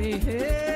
hey.